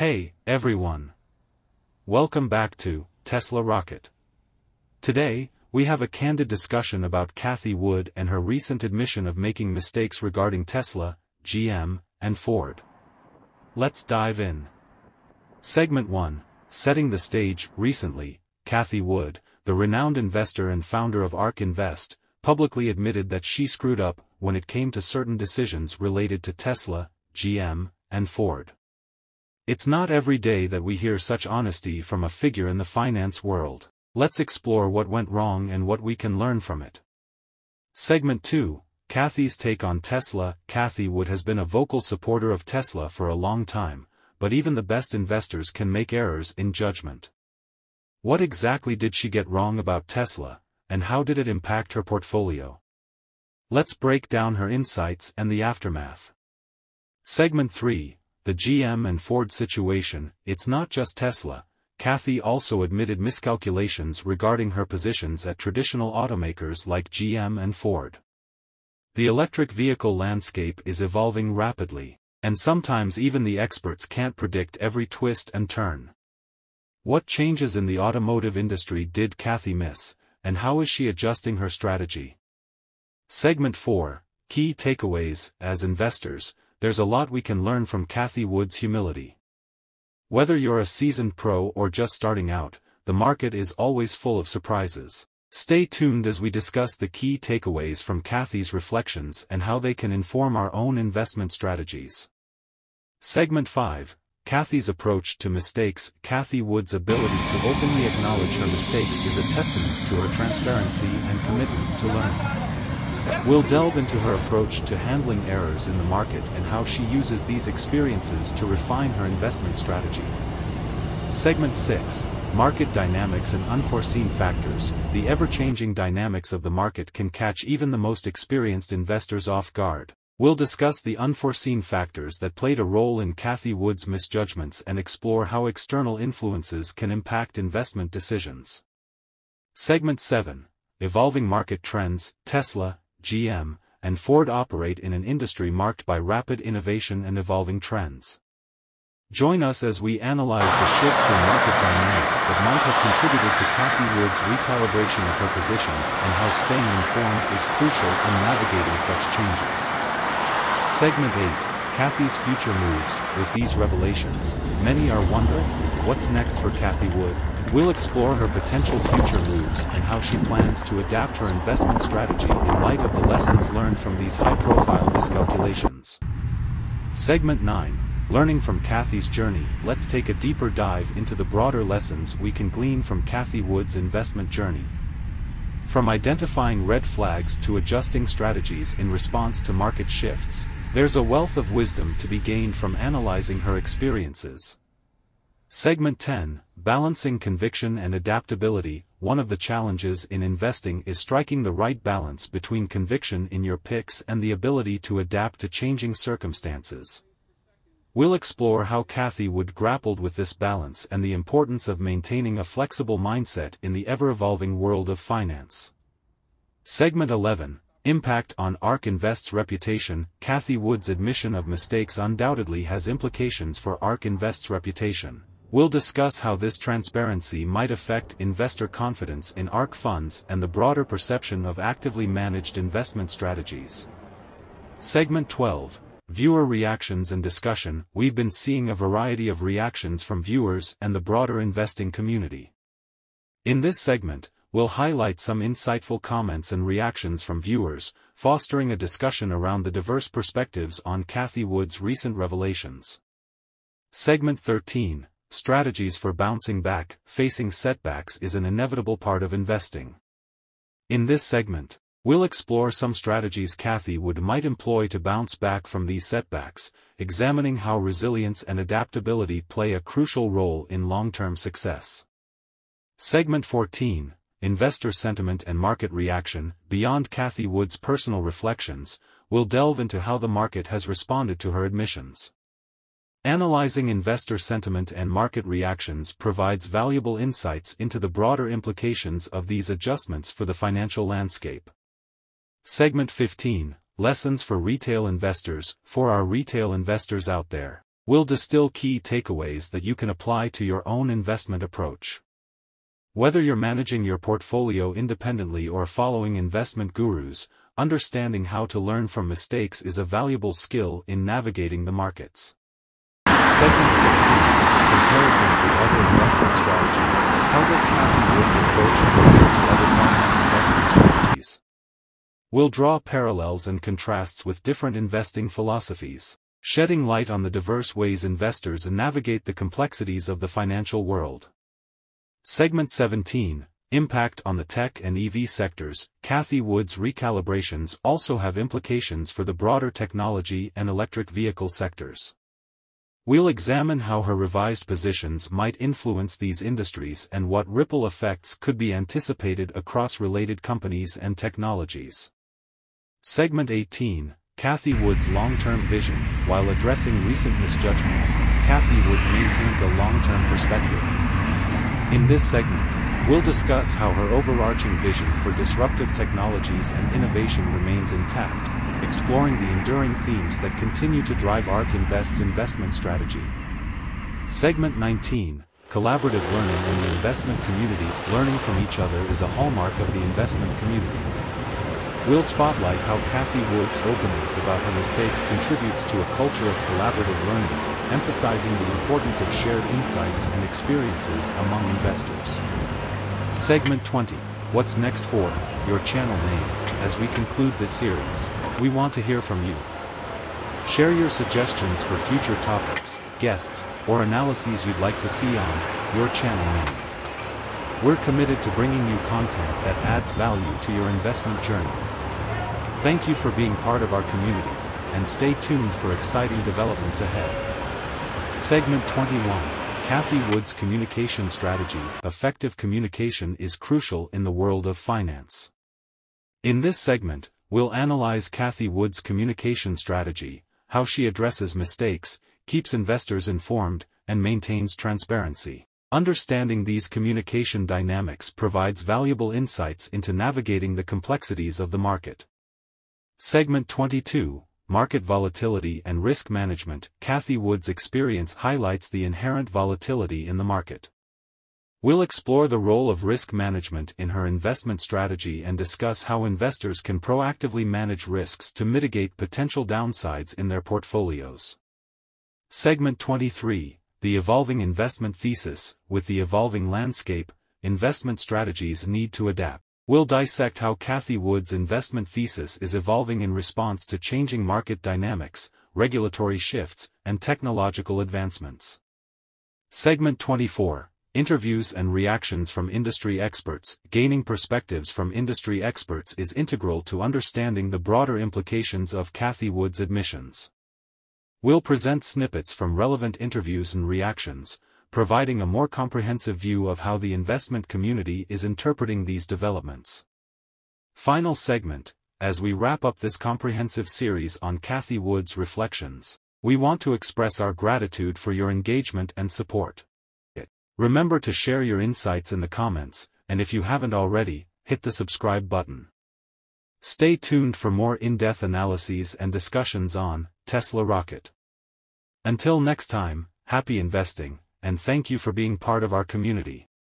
Hey, everyone. Welcome back to Tesla Rocket. Today, we have a candid discussion about Cathie Wood and her recent admission of making mistakes regarding Tesla, GM, and Ford. Let's dive in. Segment 1 Setting the stage Recently, Cathie Wood, the renowned investor and founder of ARK Invest, publicly admitted that she screwed up when it came to certain decisions related to Tesla, GM, and Ford. It's not every day that we hear such honesty from a figure in the finance world. Let's explore what went wrong and what we can learn from it. Segment 2 Cathie's take on Tesla Cathie Wood has been a vocal supporter of Tesla for a long time, but even the best investors can make errors in judgment. What exactly did she get wrong about Tesla, and how did it impact her portfolio? Let's break down her insights and the aftermath. Segment 3 The GM and Ford situation It's not just Tesla. Cathie also admitted miscalculations regarding her positions at traditional automakers like GM and Ford. The electric vehicle landscape is evolving rapidly, and sometimes even the experts can't predict every twist and turn. What changes in the automotive industry did Cathie miss, and how is she adjusting her strategy? Segment 4 Key Takeaways As investors, there's a lot we can learn from Cathie Wood's humility. Whether you're a seasoned pro or just starting out, the market is always full of surprises. Stay tuned as we discuss the key takeaways from Cathie's reflections and how they can inform our own investment strategies. Segment 5 Cathie's approach to mistakes Cathie Wood's ability to openly acknowledge her mistakes is a testament to her transparency and commitment to learning. We'll delve into her approach to handling errors in the market and how she uses these experiences to refine her investment strategy. Segment 6 Market Dynamics and Unforeseen Factors The ever-changing dynamics of the market can catch even the most experienced investors off guard. We'll discuss the unforeseen factors that played a role in Cathie Wood's misjudgments and explore how external influences can impact investment decisions. Segment 7 Evolving Market Trends Tesla, GM, and Ford operate in an industry marked by rapid innovation and evolving trends. Join us as we analyze the shifts in market dynamics that might have contributed to Cathie Wood's recalibration of her positions and how staying informed is crucial in navigating such changes. Segment 8 Cathie's future moves. With these revelations, many are wondering, what's next for Cathie Wood? We'll explore her potential future moves and how she plans to adapt her investment strategy in light of the lessons learned from these high-profile miscalculations. Segment 9 Learning from Cathie's journey Let's take a deeper dive into the broader lessons we can glean from Cathie Wood's investment journey. From identifying red flags to adjusting strategies in response to market shifts, there's a wealth of wisdom to be gained from analyzing her experiences. Segment 10 Balancing Conviction and Adaptability One of the challenges in investing is striking the right balance between conviction in your picks and the ability to adapt to changing circumstances. We'll explore how Cathie Wood grappled with this balance and the importance of maintaining a flexible mindset in the ever-evolving world of finance. Segment 11 Impact on ARK Invest's reputation Cathie Wood's admission of mistakes undoubtedly has implications for ARK Invest's reputation. We'll discuss how this transparency might affect investor confidence in ARK funds and the broader perception of actively managed investment strategies. Segment 12 Viewer Reactions and Discussion We've been seeing a variety of reactions from viewers and the broader investing community. In this segment, we'll highlight some insightful comments and reactions from viewers, fostering a discussion around the diverse perspectives on Cathie Wood's recent revelations. Segment 13 strategies for bouncing back, facing setbacks is an inevitable part of investing. In this segment, we'll explore some strategies Cathie Wood might employ to bounce back from these setbacks, examining how resilience and adaptability play a crucial role in long-term success. Segment 14, Investor Sentiment and Market Reaction, beyond Cathie Wood's personal reflections, we'll delve into how the market has responded to her admissions. Analyzing investor sentiment and market reactions provides valuable insights into the broader implications of these adjustments for the financial landscape. Segment 15 Lessons for Retail Investors For our retail investors out there, We'll distill key takeaways that you can apply to your own investment approach. Whether you're managing your portfolio independently or following investment gurus, understanding how to learn from mistakes is a valuable skill in navigating the markets. Segment 16 Comparisons with other investment strategies. How does Wood's approach compare to other common investment strategies? We'll draw parallels and contrasts with different investing philosophies, shedding light on the diverse ways investors navigate the complexities of the financial world. Segment 17 Impact on the tech and EV sectors. Cathie Wood's recalibrations also have implications for the broader technology and electric vehicle sectors. We'll examine how her revised positions might influence these industries and what ripple effects could be anticipated across related companies and technologies. Segment 18 Cathie Wood's long-term vision, while addressing recent misjudgments, Cathie Wood maintains a long-term perspective. In this segment, we'll discuss how her overarching vision for disruptive technologies and innovation remains intact, exploring the enduring themes that continue to drive ARK Invest's investment strategy. Segment 19 Collaborative learning in the investment community. Learning from each other is a hallmark of the investment community. We'll spotlight how Cathie Wood's openness about her mistakes contributes to a culture of collaborative learning, emphasizing the importance of shared insights and experiences among investors. Segment 20 What's next for your channel name? As we conclude this series, we want to hear from you. Share your suggestions for future topics, guests, or analyses you'd like to see on your channel name. We're committed to bringing you content that adds value to your investment journey. Thank you for being part of our community, and stay tuned for exciting developments ahead. Segment 21 Cathie Wood's Communication Strategy Effective communication is crucial in the world of finance. In this segment, We'll analyze Cathie Wood's communication strategy, how she addresses mistakes, keeps investors informed, and maintains transparency. Understanding these communication dynamics provides valuable insights into navigating the complexities of the market. Segment 22 Market Volatility and Risk Management Cathie Wood's experience highlights the inherent volatility in the market. We'll explore the role of risk management in her investment strategy and discuss how investors can proactively manage risks to mitigate potential downsides in their portfolios. Segment 23 The Evolving Investment Thesis With the evolving landscape, investment strategies need to adapt. We'll dissect how Cathie Wood's investment thesis is evolving in response to changing market dynamics, regulatory shifts, and technological advancements. Segment 24 Interviews and reactions from industry experts. Gaining perspectives from industry experts is integral to understanding the broader implications of Cathie Wood's admissions. We'll present snippets from relevant interviews and reactions, providing a more comprehensive view of how the investment community is interpreting these developments. Final segment, as we wrap up this comprehensive series on Cathie Wood's reflections, we want to express our gratitude for your engagement and support. Remember to share your insights in the comments, and if you haven't already, hit the subscribe button. Stay tuned for more in-depth analyses and discussions on Tesla Rocket. Until next time, happy investing, and thank you for being part of our community.